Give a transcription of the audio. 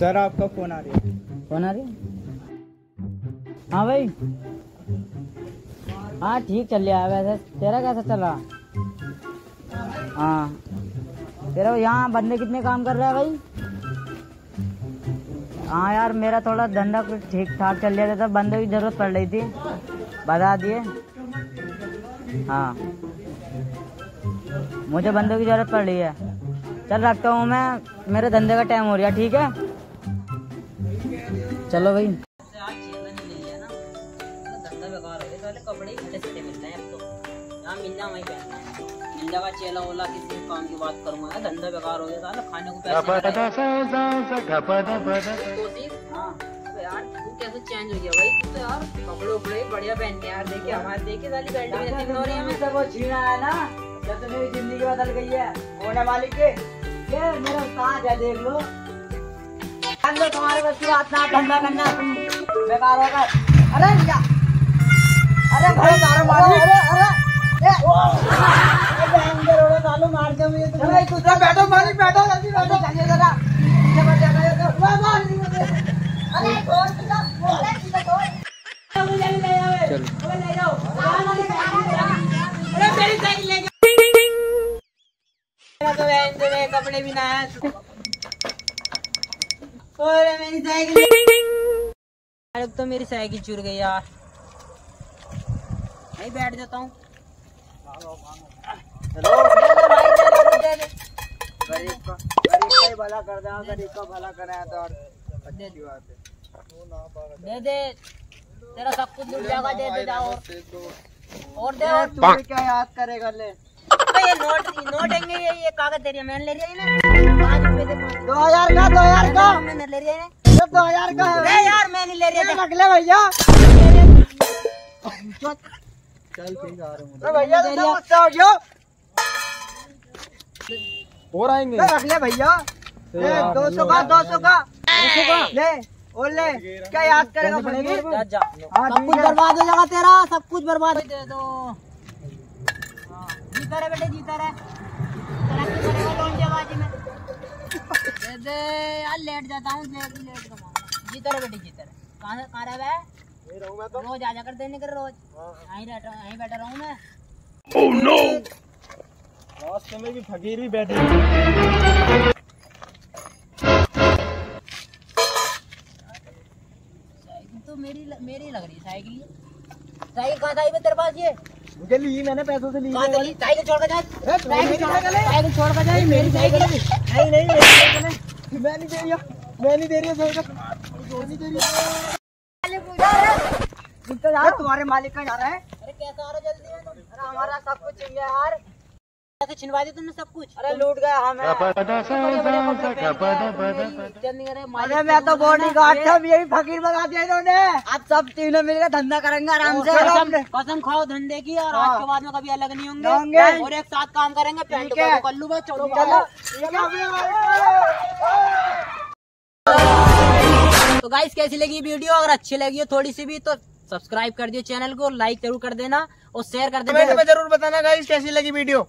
Sir, आपका phone आ रही है। फ़ोन आ रही है? हाँ भाई। हाँ ठीक चल रहा है, वैसे तेरा कैसा चल रहा? हाँ। तेरा यहाँ बंदे कितने काम कर रहे है भाई? हाँ यार, मेरा थोड़ा धंधा कुछ ठीक ठाक चल रहा था बंदे की ज़रूरत पड़ रही थी। बता दिए। हाँ। मुझे बंदों की ज़रूरत पड़ रही है। चल रखता हूँ मैं। मेरे धंधे का टाइम हो रहा ठीक है? चलो भाई हैं तो है चेला ओला किसी काम की बात करूँगा धंधा बेकार हो जाता है खाने को पैसे हाँ तो यार तू कैसे चेंज हो गया भाई तू तो यार कपड़े उपड़े बढ़िया पहन के यार देखिए हमारे देखिए साली बेल्ट में ऐसे हो रही है मैं वो छीना है ना जब मेरी ज़िंदगी बदल गई है होने वाली के मेरा उस्ताद है देख लो हम लोग तुम्हारे बस की बात ना धंधा करना तुम बेकार होगा अरे क्या अरे भाई तारा मार अरे अरे मार के मुझे तो। तू बैठो मालिक बैठो जल्दी बैठो। चलिए जरा। पीछे मत जाना ये तो मार मार अरे छोड़ दो अरे सीधा छोड़ मुझे ले जाओ चलो। ले जाओ अरे मेरी साइकिल ले जाओ मेरा तो वैन से मेरे कपड़े भी ना है। अरे मेरी साइकिल अरे तो मेरी साइकिल चुर गई यार। नहीं बैठ जाता हूँ। गरीब का गरीब का भला कर दे गरीब का भला कराया तो और अच्छी बात है। दे दे। तेरा सब कुछ मिल जाएगा दे दे जाओ। और दे तू क्या याद करेगा ले। ये नोट नोट ये ये कागज़ तेरी है, मैंने ले लिया। दे हज़ार का दो हज़ार का। मैंने ले दो हज़ार का है। यार मैं नहीं ले रहा रख ले भैया। चल ठीक आ रहा हूँ भैया तो गुस्सा हो गया और आएँगे। रख ले भैया दो सौ का दो सौ का। ले और ले। क्या याद करेगा पड़ेगी हाँ, सब कुछ बर्बाद हो जाएगा तेरा सब कुछ बर्बाद दे दो। हाँ, जीता रहे बेटे जीता रहे। दे दे यार लेट जाता हूँ लेट लेट कमाऊँगा जीता रहे बेटे जीता रहे कहाँ से कहाँ रहे बे रोज आ जाकर देने कर रोज। यहीं रहता यहीं बैठा रहूँ मैं। रास्ते में भी फकीर भी बैठे साइकिल तो मेरी मेरी लग रही साइकिल। साइकिल कहाँ था ये तेरे पास ये? मुझे ली मैंने पैसों से ली। ली? साइकिल छोड़ कर जा। ए, तू मेरी साइकिल छोड़ है? कर जा मेरी साइकिल। नहीं नहीं मेरी साइकिल है। मैं नहीं दे रही। मैं नहीं दे रही साइकिल नहीं दे रही। तुम्हारे मालिक का जा रहा है अरे कैसा आ रहा जल्दी है तुम? अरे हमारा सब कुछ चाहिए यार छिनवा दी तुमने सब कुछ। अरे लूट गया हमें अरे मैं तो बॉडी गार्ड था यही फकीर बना दिया इन्होंने। अब सब तीनों मिलकर धंधा करेंगे आराम से। कसम खाओ धंधे की और आज के बाद में कभी अलग नहीं होंगे। होंगे। और एक साथ काम करेंगे पेंट को कल्लू बस चलो। चलो तो गाइस कैसी लगी वीडियो? अगर अच्छी लगी हो थोड़ी सी भी तो सब्सक्राइब कर दियो चैनल को लाइक ज़रूर कर देना और शेयर कर देना। ज़रूर बताना गाइस कैसी लगी वीडियो?